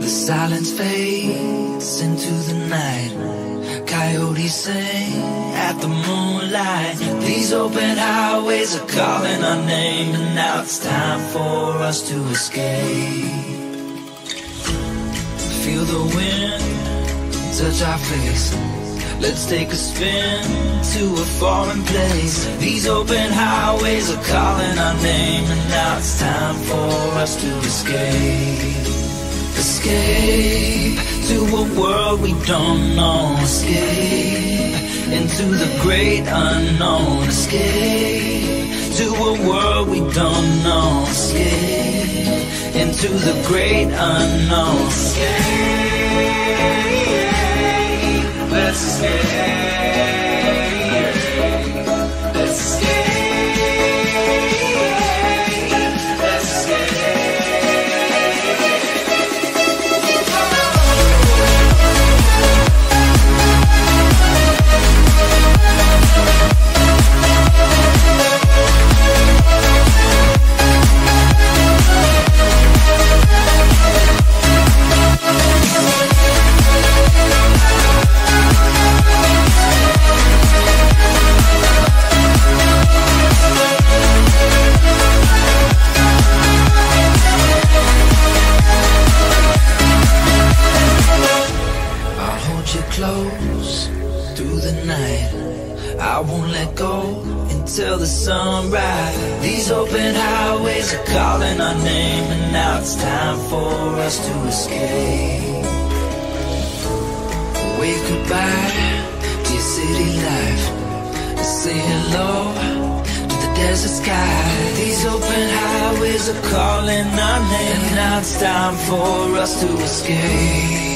The silence fades into the night. Coyotes sing at the moonlight. These open highways are calling our name, and now it's time for us to escape. Feel the wind touch our face. Let's take a spin to a foreign place. These open highways are calling our name, and now it's time for us to escape. Escape to a world we don't know. Escape into the great unknown. Escape to a world we don't know. Escape into the great unknown. Escape. Let's I won't let go until the sunrise. These open highways are calling our name, and now it's time for us to escape. Wave goodbye to your city life. Say hello to the desert sky. These open highways are calling our name, and now it's time for us to escape.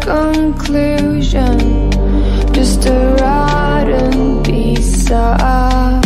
Conclusion Just a rotten piece of